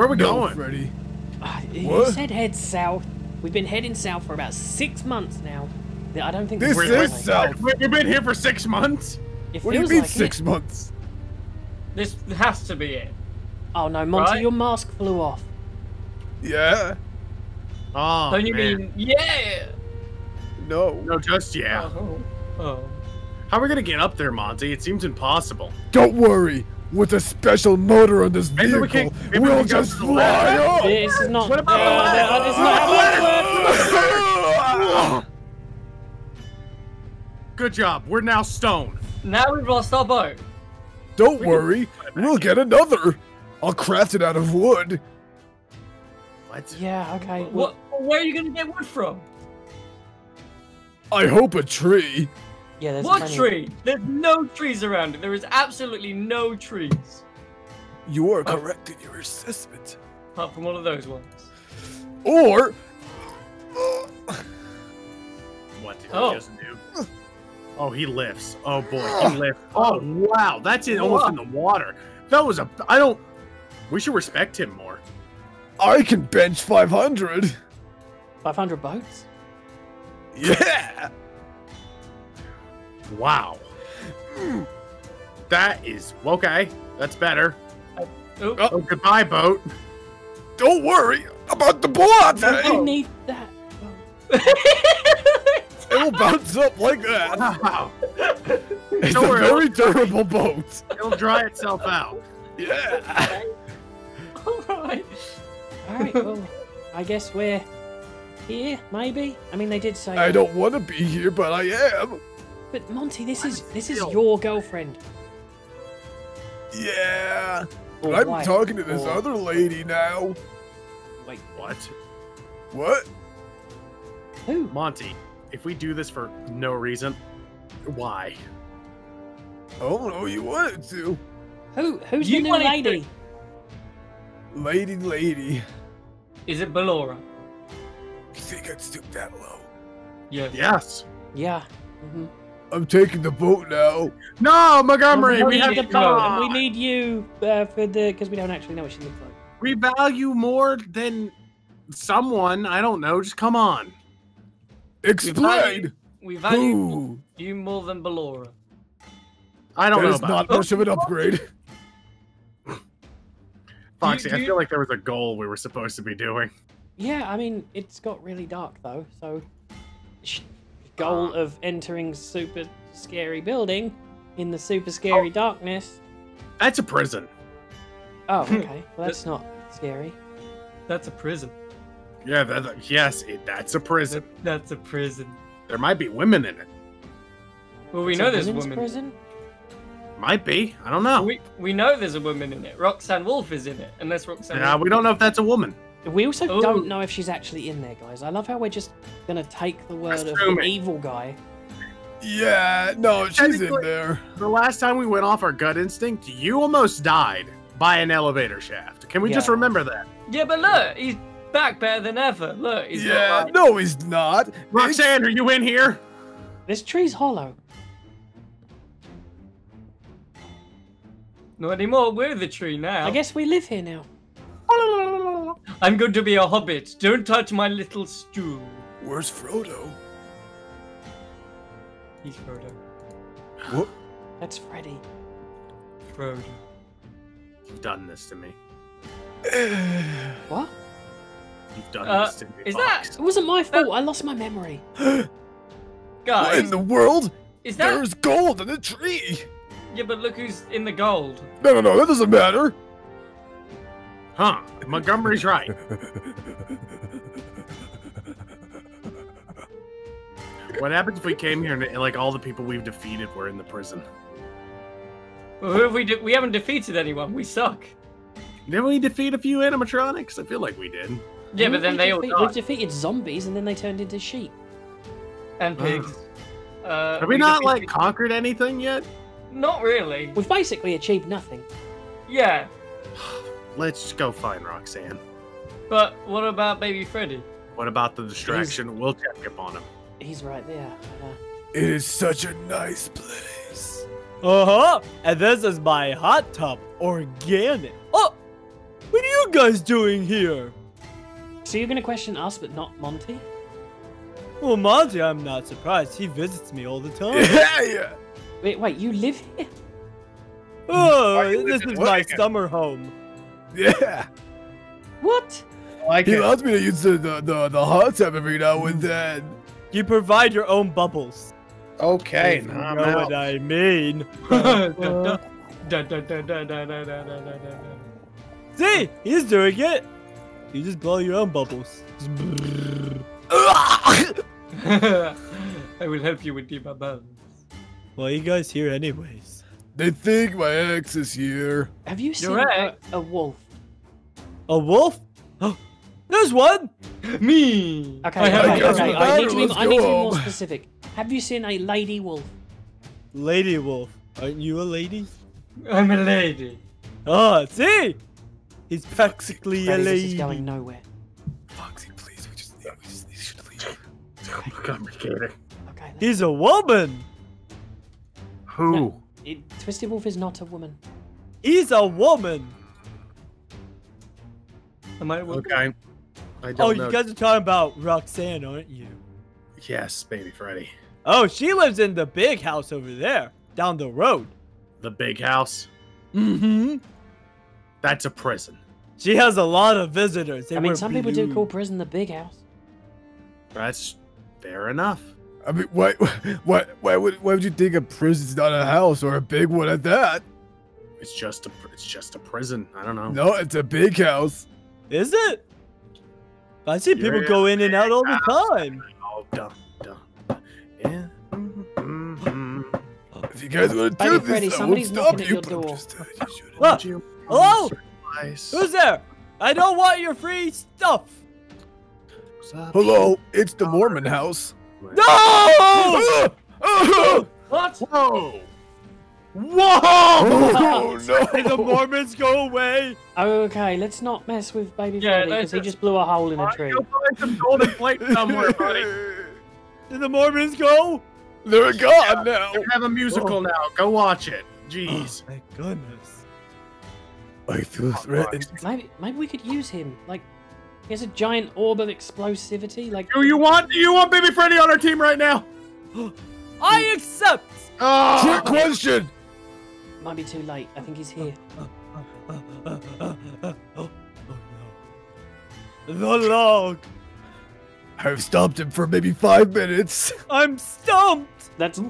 Where are we no, going? Freddy. Uh, you What? said head south. We've been heading south for about six months now. I don't think This we're is going. south. We- We've been here for six months. It What do you mean like six it. months? This has to be it. Oh no, Monty, Right? your mask flew off. Yeah. Oh, Don't you man. mean yeah? No. No, just yeah. Oh. oh. How are we gonna get up there, Monty? It seems impossible. Don't worry. With a special motor on this vehicle, we can- maybe we we'll can just to the fly left. up. This is not. What about the uh, left? that- this is not how. Good job. We're now stone. Now we've lost our boat. Don't worry. We'll get another. I'll craft it out of wood. What? Yeah. Okay. What? Where are you gonna get wood from? I hope a tree. Yeah. There's what plenty. tree? There's no trees around it. There is absolutely no trees. You are correct in your assessment. Apart from one of those ones. Or. What did Oh. he just do? Oh, he lifts. Oh boy, he lifts. Oh wow, that's in, almost in the water. That was a. I don't. We should respect him more. I can bench 500. 500 boats. Yeah. Wow. That is okay. That's better. Oh, Oh, goodbye, boat. Don't worry about the boat. You need that. Boat. It'll bounce up like that. Wow. It's Don't a worry, very durable boat. It'll dry itself out. Yeah. Alright. All right. Well, I guess we're here. Maybe. I mean, they did say. I don't want to be here, but I am. But Monty, this is this is your girlfriend. Yeah. Or I'm wife, talking to this or- other lady now. Wait, What? What? who? Monty, if we do this for no reason, why? Oh no, you wanted to. Who? Who's You the new wanted to- lady? Lady, lady. Is it Ballora? You think I'd stoop that low? Yes. Yes. Yeah. hmm I'm taking the boat now. No, Montgomery, we, we, have the boat, and we need you uh, for the because we don't actually know what she looks like. We value more than someone. I don't know. Just come on. Explain. We value Ooh, you more than Ballora. I don't that know is about not much of an upgrade. Foxy. Do I feel like there was a goal we were supposed to be doing. Yeah, I mean, it's got really dark though, so sh- goal ah. of entering super scary building in the super scary oh. darkness. That's a prison. Oh, okay. Well, that's not scary. That's a prison. Yeah, that, that- yes, it, that's a prison. That- That's a prison. There might be women in it. Well, we It's know a there's a women's woman. prison. Might be. I don't know. We we know there's a woman in it. Roxanne Wolf is in it, unless Roxanne. Yeah, Wolf- we don't know if that's a woman. We also Oh. don't know if she's actually in there, guys. I love how we're just gonna take the word of the evil guy. Yeah, no, she's in there. The last time we went off our gut instinct, you almost died by an elevator shaft. Can we just remember that? Yeah, but look, he's back better than ever. Look, he's Yeah, like- no, he's not. Roxanne, are you in here? This tree's hollow. not anymore. We're the tree now. I guess we live here now. I'm going to be a hobbit. Don't touch my little stool. Where's Frodo? He's Frodo. What? That's Freddy. Frodo. You've done this to me. What? You've done Uh, this to me. is that- It wasn't my fault. I lost my memory. Guys. what in the world? is that? There's gold in the tree. Yeah, but look who's in the gold. No, no, no, that doesn't matter. Huh? Montgomery's right. What happens if we came here and like all the people we've defeated were in the prison? Well, who have we? De- we haven't defeated anyone. We suck. Didn't we defeat a few animatronics? I feel like we did. Yeah, We- but then we they all defeat- died. We've defeated zombies and then they turned into sheep. and pigs. Uh, Have we not like conquered anything yet? Not really. We've basically achieved nothing. Yeah, Let's go find Roxanne. but what about Baby Freddy? What about the distraction? We'll check up on him. He's right there. Uh, It is such a nice place. Uh huh. And this is my hot tub, organic. Oh, what are you guys doing here? So you're gonna question us, but not Monty? Well, Monty, I'm not surprised. He visits me all the time. Yeah, yeah. Wait, wait, you live here? Oh, this is my Wigan? summer home. Yeah. What? Like he allows me to use the, the, the, the hot tub every now and hmm. then. You provide your own bubbles. Okay, now i know out. what I mean. Uh, See, he's doing it. You just blow your own bubbles. I will help you with the bubbles. Well, you guys here anyways they think my ex is here. Have you seen a, right. a wolf? A wolf? There's one. Me. Okay, I have okay, I okay. I need to be, I need to be more specific. Have you seen a lady wolf? Lady wolf. Aren't you a lady? I'm a lady. Oh, see? He's practically a lady. this is going nowhere. Foxy, please, we just, we just we should leave. Complicated. Okay. let's- He's a woman. Who? No. It, Twisted Wolf is not a woman. He's a woman. Am I a woman? Okay. I don't Oh, know. you guys are talking about Roxanne, aren't you? Yes, baby Freddy. Oh, she lives in the big house over there, down the road. The big house. Mm-hmm. That's a prison. She has a lot of visitors. They I mean, wear some people do call prison the big house. That's fair enough. I mean, why, why, why would, why would you think a prison's not a house or a big one at that? It's just a it's just a prison. I don't know. No, it's a big house. Is it? I see You're people go in and out all the time. Oh, dumb, dumb. Yeah. Mm-hmm. If you guys want to Baby do this, Freddy, I won't somebody's stop knocking at you. but I'm door. just telling you, should Ah, Would you hello? please Who's there? I don't want your free stuff. Hello, it's the Mormon house. No! What? Whoa! Whoa! Oh Did the! Mormons go away? Okay, let's not mess with Baby Yeah, Freddy because he just blew a hole in a tree. don't find some golden plate somewhere, buddy. Did the Mormons go? They're gone now. They have a musical oh. now. Go watch it. Jeez. Oh, my goodness. I feel threatened. Maybe, maybe we could use him. Like, he has a giant orb of explosivity. Like, Do you want do you want baby Freddy on our team right now? I accept. Ah! Oh, Trick question. might be too late. I think he's here. oh, oh no. The log. I've stopped him for maybe five minutes. I'm stumped. That's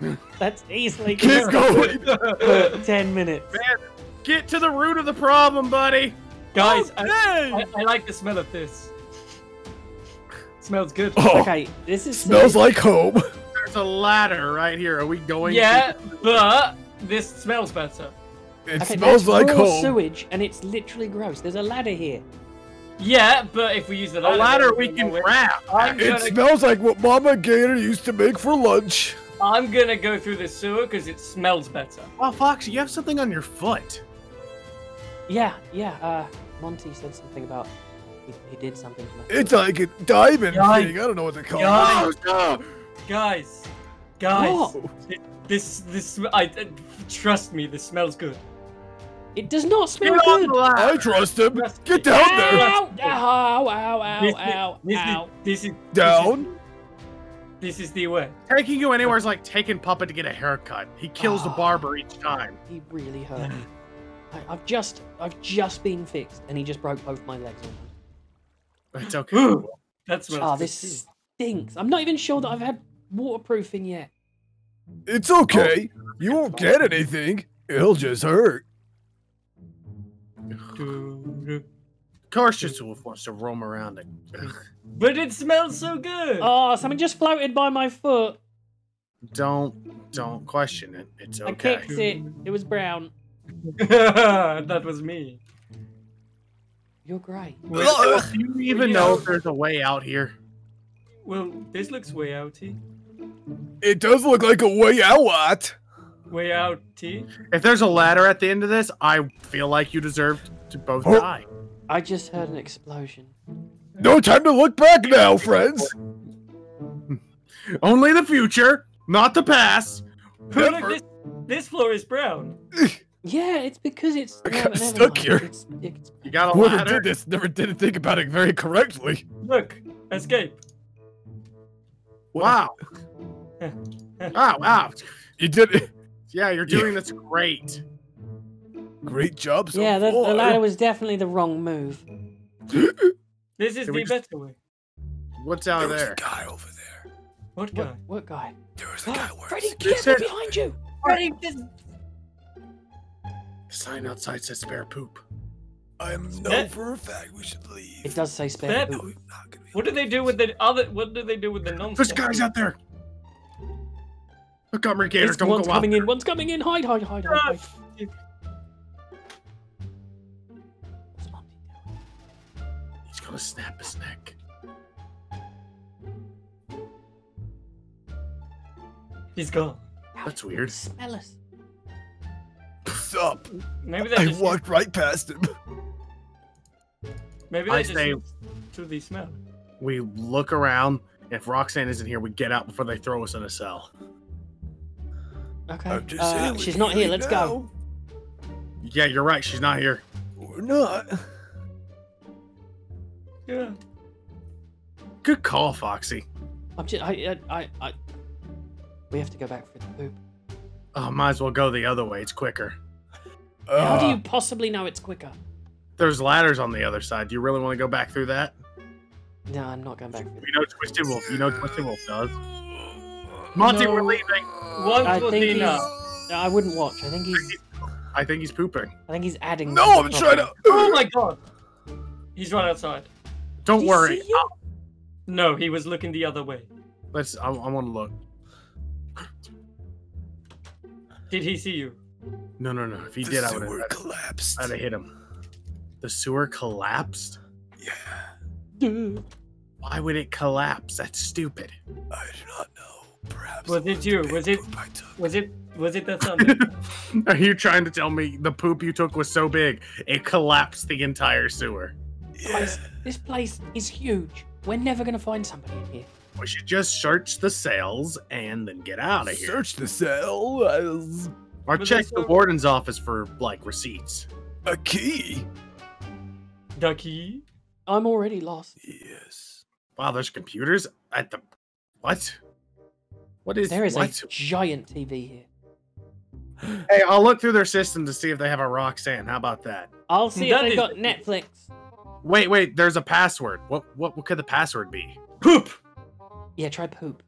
that's easily Keep going. ten minutes. Man, get to the root of the problem, buddy. Guys, I, Okay. I, I like the smell of this. Smells good. Oh, Okay, this is smells silly. like home. There's a ladder right here. Are we going? Yeah, To... but this smells better. It Okay, smells that's like raw home. sewage, and it's literally gross. There's a ladder here. Yeah, but if we use the A ladder, ladder we can know grab. It gonna, smells like what Mama Gator used to make for lunch. I'm gonna go through the sewer because it smells better. Oh, Fox, you have something on your foot. Yeah, yeah. Uh, Monty said something about he, he did something to my. It's like a diamond Guy- thing. I don't know what to call Guy- it. Oh, Guys, guys, What? this this I uh, trust me, this smells good. It does not smell Get good. I trust him. Get down there. Ow! Ow! Ow! Ow! This, Ow! this, Ow! this, is Down. This is the way. Taking you anywhere is like taking Puppet to get a haircut. He kills the Oh. barber each time. He really hurt me. I, I've just, I've just been fixed, and he just broke both my legs. almost. It's okay. Ooh. That smells. Oh, this stinks. I'm not even sure that I've had waterproofing yet. It's okay. You oh. won't get anything. It'll just hurt. too. Cautious Wolf wants to roam around it. But it smells so good. Oh, something just floated by my foot. Don't don't question it. It's okay. I okay. kicked it. It was brown. that was me. You're great. Well, uh, Do you even Yeah. know if there's a way out here? Well, this looks way outy. It does look like a way out. Way outy. If there's a ladder at the end of this, I feel like you deserve to both Oh. die. I just heard an explosion. No time to look back now, friends. Only the future, not the past. Look, this, this floor is brown. Yeah, it's because it's. I never- got never stuck mind. here. It's, it's, You got a Whoever ladder. did this never didn't think about it very correctly. Look, escape. Wow. Wow, ah, wow. You did it. Yeah, you're doing this great. Great job so yeah, the, the ladder was definitely the wrong move. This is Can the just- better way. What's out was there? a guy over there. What What, guy? what guy? There was a guy ah, Oh, wearing Freddy, security. This careful behind you! Freddy, this The sign outside says spare poop. I know That- for a fact we should leave. It does say spare That- poop. we're not gonna be What do they do with the other? What do they do with the non? There's guys out there. Look, Gator, It's- don't one's go out. coming in, one's coming in! Hide, hide, hide, hide, hide. What's Monty doing? He's gonna snap his neck. He's gone. That's weird. Smell us. What's up? Maybe they I just walked right past him. maybe I they just say- to the smell. We look around. If Roxanne isn't here, we get out before they throw us in a cell. Okay. I'm just Uh, saying she's not here. Let's go. Yeah, you're right. She's not here. now. We're not. Yeah. Good call, Foxy. I'm just. I. I. I. I we have to go back for the poop. Oh, might as well go the other way. It's quicker. How do you possibly know it's quicker? There's ladders on the other side. Do you really want to go back through that? No, I'm not going back for the You know Twisted Wolf. You know Twisted Wolf does. Monty, we're No. leaving. Once I was think he's. enough. I wouldn't watch. I think he's. I think he's pooping. I think he's adding. No, I'm trying problem. to. Oh my god. He's right outside. Don't Did he worry. see you? I'll- No, he was looking the other way. let's. I, I want to look. Did he see you? No, no, no. If he The did, I would sewer have. collapsed. I'd have hit him. The sewer collapsed. Yeah, Dude. Why would it collapse? That's stupid. I do not know. Perhaps. Was it you? Was it- poop I took. Was it? Was it the thunder? Are you trying to tell me the poop you took was so big it collapsed the entire sewer? Yeah. Guys, this place is huge. We're never gonna find somebody in here. We should just search the cells and then get out of here. Search the cell as Or But check the no- warden's office for like receipts. a key. Ducky. I'm already lost. Yes. Wow, there's computers at the what? What is There is what? a giant TV here. Hey, I'll look through their system to see if they have a Roxanne. How about that? I'll see That if they've is- got Netflix. Wait, wait. There's a password. What? What? What could the password be? Poop. Yeah, try poop.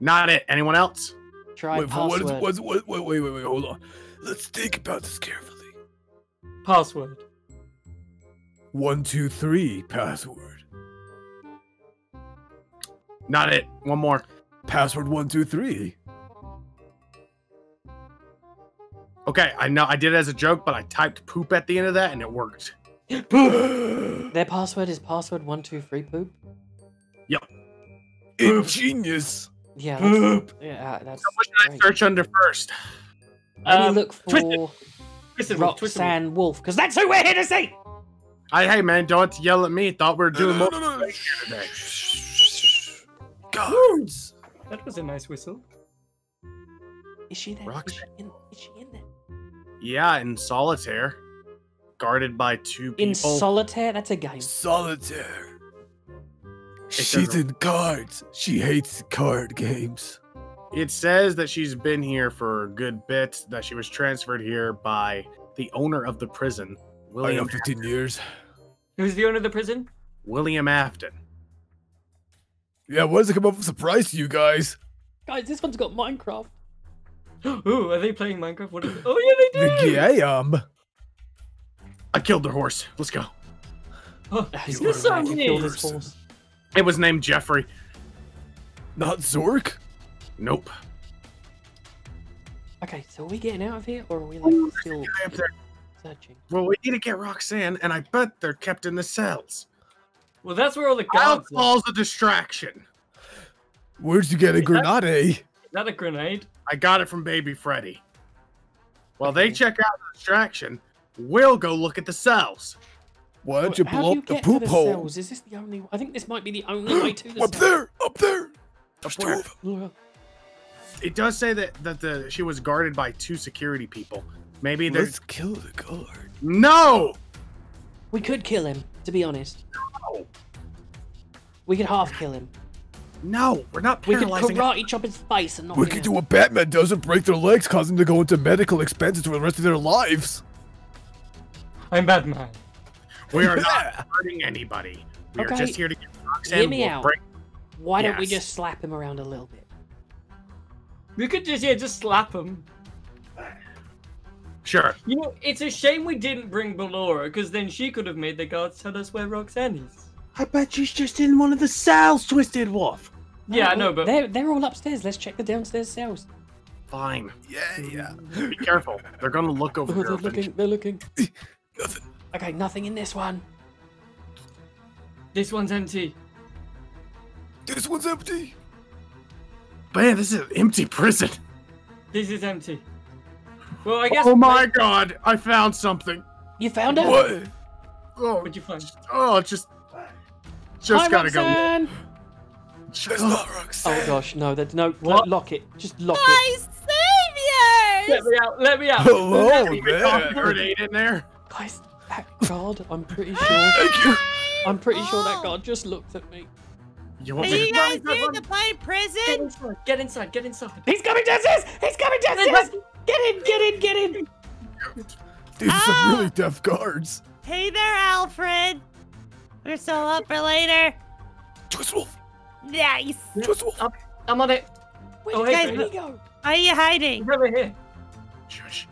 Not it. Anyone else? Try Wait, password. is, what's, what, wait, wait, wait, wait, hold on. Let's think about this carefully. Password. One, two, three, password. Not it. One more. Password one, two, three. Okay, I know I did it as a joke, but I typed poop at the end of that and it worked. poop! Their password is password one two three poop. Yep. Ingenious. Yeah, Poop. that's, yeah, that's What should I search under first? Let me Um, look for Twisted- Twisted Wolf. Twisted Wolf. Wolf, because that's who we're here to see. I, hey man, don't yell at me. Thought we were doing No, more no, no, no. today. Guards. That was a nice whistle. Is she there? Is she, in, is she in there? Yeah, in solitaire, guarded by two people. In solitaire? That's a game. Solitaire. Says- She's in cards. She hates card games. It says that she's been here for a good bit. That she was transferred here by the owner of the prison, I know William 15 years. Who's the owner of the prison? William Afton. Yeah, what does it come up with a surprise to you guys? Guys, this one's got Minecraft. Ooh, are they playing Minecraft? What is Oh yeah, they The do. game. Um. I killed their horse. Let's go. Oh, He's You gonna are have to kill this horse. It was named Jeffrey. Not Zork? Nope. Okay, so are we getting out of here, or are we like still Guy up there. searching? Well, we need to get Roxanne, and I bet they're kept in the cells. well, that's where all the guards. are. Alcohol's a distraction. Where'd you get a Is grenade? Is that a grenade? I got it from Baby Freddy. While they check out the distraction, we'll go look at the cells. Why don't you How blow do up the get poop to the hole? cells? Is this the only? I think this might be the only way to the Up cells. there! Up there! There's Up two where? of them. It does say that that the she was guarded by two security people. Maybe there's Let's kill the guard. no. We could kill him, to be honest. no. We could half kill him. No, we're not We could paralyzing. karate chop his face and not. We him could out. do what Batman does and break their legs, cause them to go into medical expenses for the rest of their lives. I'm Batman. We are not hurting anybody. We are just here to get Roxanne. Hear me We'll out. break- Why don't we just slap him around a little bit? We could just yeah, just slap him. Sure. You know, it's a shame we didn't bring Ballora, because then she could have made the guards tell us where Roxanne is. I bet she's just in one of the cells, Twisted Wolf. Yeah, I know, but they're they're all upstairs. Let's check the downstairs cells. Fine. Yeah, yeah. Be careful. They're gonna look over Oh, there. they're looking. They're looking. Nothing. Okay, nothing in this one. this one's empty. This one's empty. Man, this is an empty prison. This is empty. Well, I guess. Oh my god, I found something. You found it. What? Oh, What'd you find? oh, just, just Hi, gotta go. Roxanne. That's not Roxanne. Oh gosh, no, that no. What? Lock it. Just lock it. My Let me out! Let me out! Oh, Hello, Toss a man. grenade in there. Guys, that guard. I'm pretty sure. Thank you. I'm pretty sure that Oh. guard just looked at me. You Are want me you to? guys run, here run. to play Get prison? inside! Get inside! Get inside! He's coming downstairs. He's coming downstairs. Get in. Get in. Get in. These are Ah! some really tough guards. Hey there, Alfred. We're still up for later. Twist Wolf. Nice. Twist Wolf. Up, I'm on it. Where Oh, did hey, he hey. go? Are you hiding? He's over here. Shush.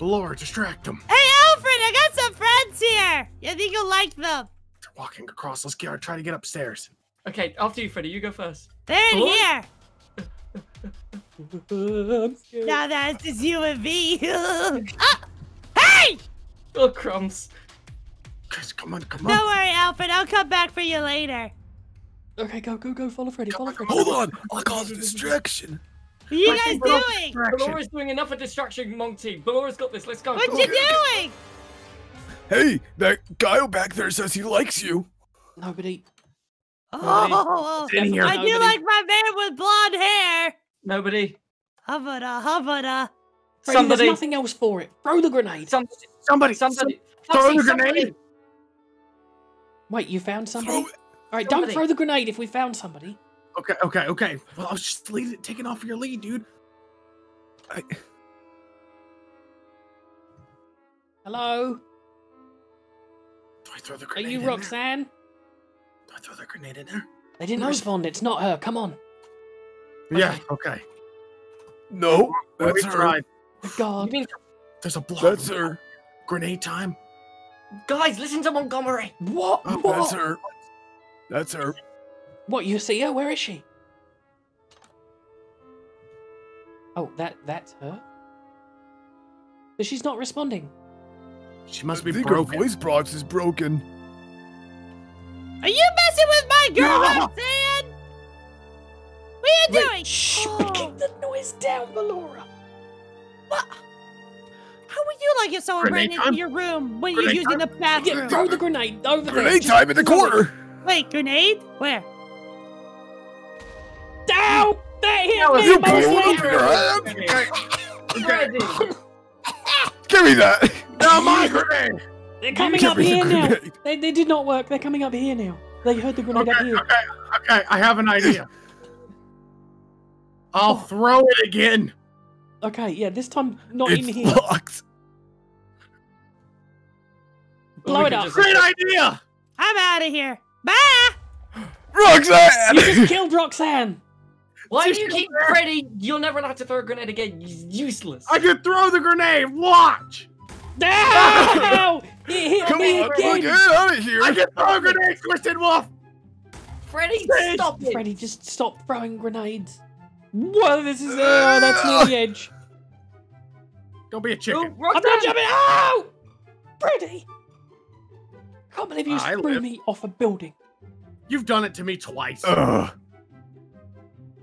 Laura, distract them. Hey, Alfred, I got some friends here. I think you'll like them? They're walking across. Let's get. Try to get upstairs. Okay, after you, Freddy. You go first. They're in Hello? here. I'm scared. Now that's just you and me. ah! Hey! Oh crumbs! Guys, come on, come on. Don't worry, Alfred. I'll come back for you later. Okay, go, go, go. Follow Freddy. Follow Freddy. Hold on. I'll cause a distraction. What are you I guys think we're on doing? distraction. Ballora's doing enough of distraction, Monty. Ballora's got this. Let's go. What Come you on. doing? Hey, that guy back there says he likes you. Nobody. Oh, oh, oh. In here. I do like my man with blonde hair. Nobody. Havana, havana. Freddy, Somebody. there's nothing else for it. Throw the grenade. Somebody. Somebody. Somebody. throw Foxy, the somebody. grenade. Wait, you found somebody? Throw it. All right, don't throw the grenade if we found somebody. Okay, okay, okay. Well, I was just lead, taking off your lead, dude. I, Hello? Do I throw the Are grenade you in there? Roxanne? Do I throw the grenade in there? They didn't No. respond. It's not her. Come on. Yeah. Okay. no, that's her. tried. Oh, the You guard. mean, There's a block. That's her. Grenade time. guys, listen to Montgomery. What? Oh, That's her. That's her. What? You see her? Where is she? Oh, that that's her. But she's not responding. She must I be think broken. her voice box is broken. Are you messing with my girl, No. Roxanne? What are you doing? Shh! Oh. Keep the noise down, Ballora. What? How would you like if someone Grenade ran into time? your room when Grenade you're using the Yeah, bathroom? throw the grenade over there. Grenade Just time in the throw it. corner. Wait, grenade? Where? Down! That hit That was- me, You boss blew lady. up your hand. Freddy. Give me that. No, my grenade. They're coming up here now. They, they did not work. They're coming up here now. They heard the grenade up Okay, here. okay, okay. I have an idea. I'll Oh. throw it again. Okay, yeah, this time not in It's here. locked. Blow it up. just- Great idea. I'm out of here. Bye! Roxanne. You just killed Roxanne. Why do you keep Freddy? You'll never allowed to throw a grenade again. He's useless. I can throw the grenade. Watch. No! It hit Come me on, again. get out of here. I can throw a grenade, Twisted Wolf. Freddy, Freddy. stop it. Freddy, just stop throwing grenades. Whoa, this is oh, that's near the edge. Don't be a Oh, chicken. I'm Roxanne. not jumping. Oh, Freddy! Can't believe you I threw live. me off a building. You've done it to me twice. Ugh.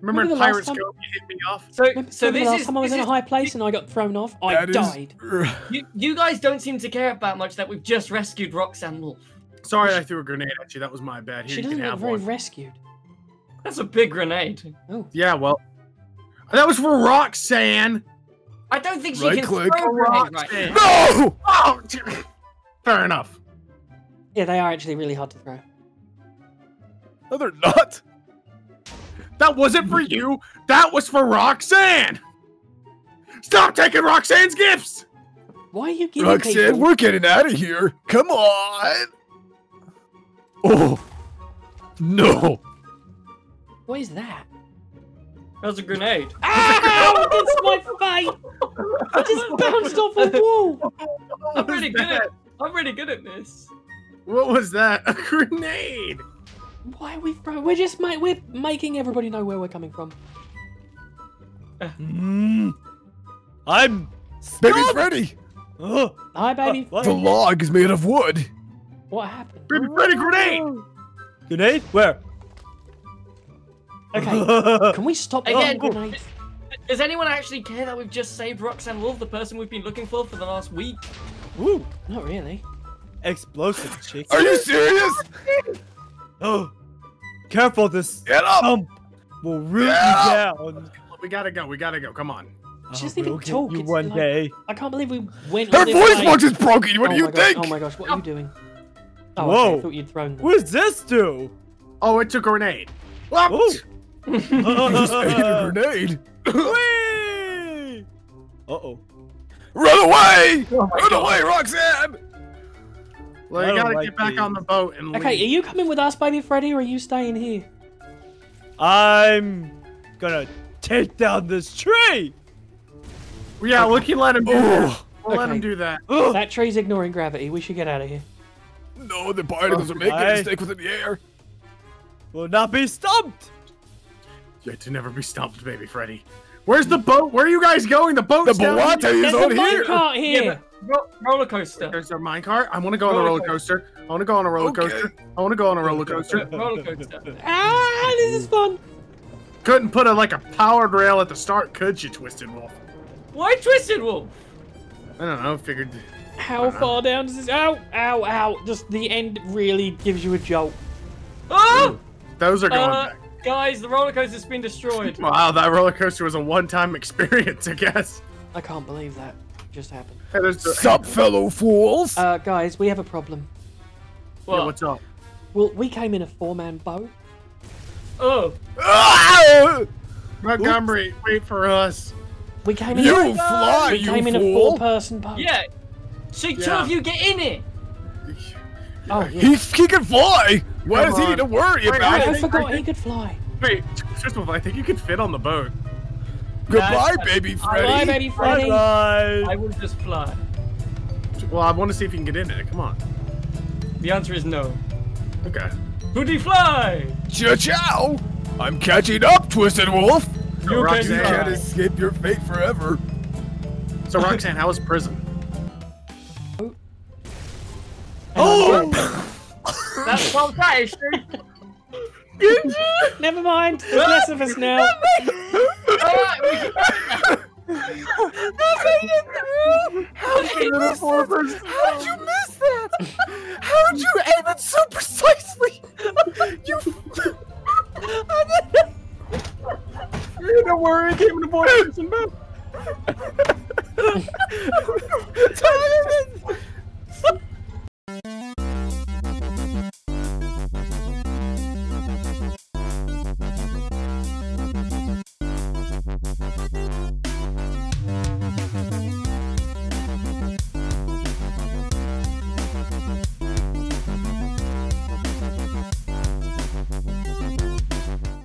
Remember Remember the last Pirate's time- Cove, you hit me off? So, Remember, so this the last is, time I was this in a high place and I got thrown off. I That is- died. you, you guys don't seem to care about much that we've just rescued Roxanne Wolf. Sorry, I threw a grenade at you. That was my bad. Here, She you doesn't can look have very one. rescued. That's a big grenade. Oh, Yeah, well, that was for Roxanne. I don't think she Right can click. throw grenade right Roxanne. now. No! Oh, fair enough. Yeah, they are actually really hard to throw. No, they're not. That wasn't for you. That was for Roxanne. Stop taking Roxanne's gifts. Why are you giving Roxanne, people? we're getting out of here. Come on. Oh. No. What is that? That was a grenade. Ah, Ow! Against my face! I just bounced off a wall. I'm really good at. I'm really good at this. What was that? A grenade. Why are we throw? We're just ma- we're making everybody know where we're coming from. Mm. I'm Baby. Freddy, Oh, Hi, baby. what? the log is made of wood. What happened? Baby Freddy grenade. Grenade? Where? Okay, can we stop Again, throwing grenades? Does anyone actually care that we've just saved Roxanne Wolf, the person we've been looking for for the last week? Woo! Not really. Explosive chick. Are you serious? Oh, careful! This Get up. thump will root Yeah. you down. We gotta go. We gotta go. Come on. She I doesn't even will get talk, You it's one like- day. I can't believe we went. Her voice box is broken. What oh do you my gosh, think? Oh my gosh, what are you doing? Oh, Whoa. okay, I thought you'd thrown them. What does this do? Oh, it's a grenade. What? Ooh. Just ate a grenade. Whee! Uh-oh. Run away! Oh Run God. away, Roxanne! Well, I you gotta like get back these. on the boat and leave. Okay, are you coming with us, baby Freddy, or are you staying here? I'm gonna take down this tree. Yeah, we can let him do that. Oh, We'll let him do that. That tree's ignoring gravity. We should get out of here. no, the particles are making I- a stick within the air. Will not be stumped. You had to never be stumped, baby Freddy. Where's the boat? Where are you guys going? The boat's The down Boate here. is There's on a here. minecart here. Yeah, but ro- roller coaster. There's a minecart. I want to go on a roller Roller coaster. I want to go on a roller Okay. coaster. I want to go on a roller coaster. roller coaster. Ah, this is fun. Couldn't put a like a powered rail at the start, could you, Twisted Wolf? Why Twisted Wolf? I don't know. Figured. How far down does this? Ow, ow, ow. Just the end really gives you a jolt. Oh! Those are going Uh, back. Guys, the roller coaster's been destroyed. Wow, that roller coaster was a one-time experience, I guess. I can't believe that just happened. Hey, there's the, Sup, fellow fools? Uh, guys, we have a problem. Yeah, what's up? Well, we came in a four-man boat. Oh, Ah! Montgomery, wait for us. We came in. You a, fly, we you came in a four-person boat. yeah. So two Yeah. of you get in it. Oh yeah. He, he can fly. Why Come does he on. need to worry Wait, about I, I it? I forgot he could fly. Wait, first of all, I think you could fit on the boat. Goodbye, That's- baby Bye, Freddy. baby Freddy. Bye. I will just fly. Well, I want to see if you can get in it. Come on. The answer is no. Okay. Hoodie fly. Ciao, ciao. I'm catching up, Twisted Wolf. You Roxanne. You can can't escape your fate forever. So Roxanne, how was prison? Oh! That's what that is. Never mind. There's less of us now. Alright, we can- How'd you miss that? How'd you aim it so precisely? You. Don't worry, I came in a boy prison boat.